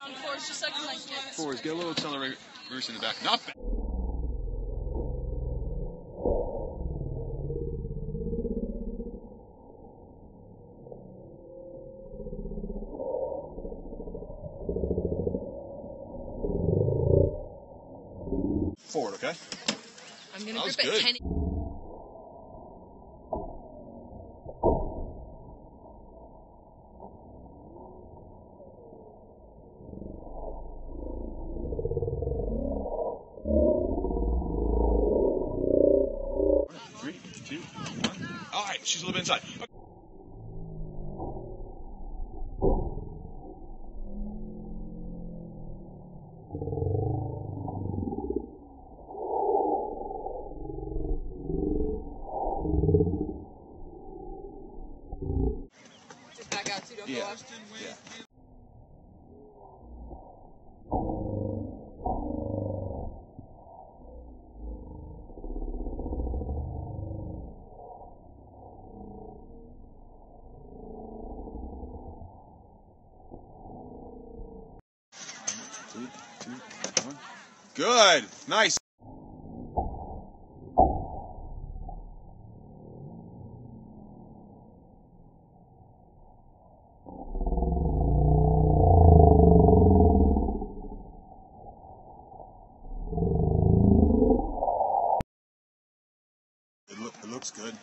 Um, On fours, get a little acceleration in the back. Not bad. Forward, okay? I'm gonna that grip good. 10. Three, two, one. All right, she's a little bit inside. Just back out, so don't Yeah. go Good. Nice. It looks good.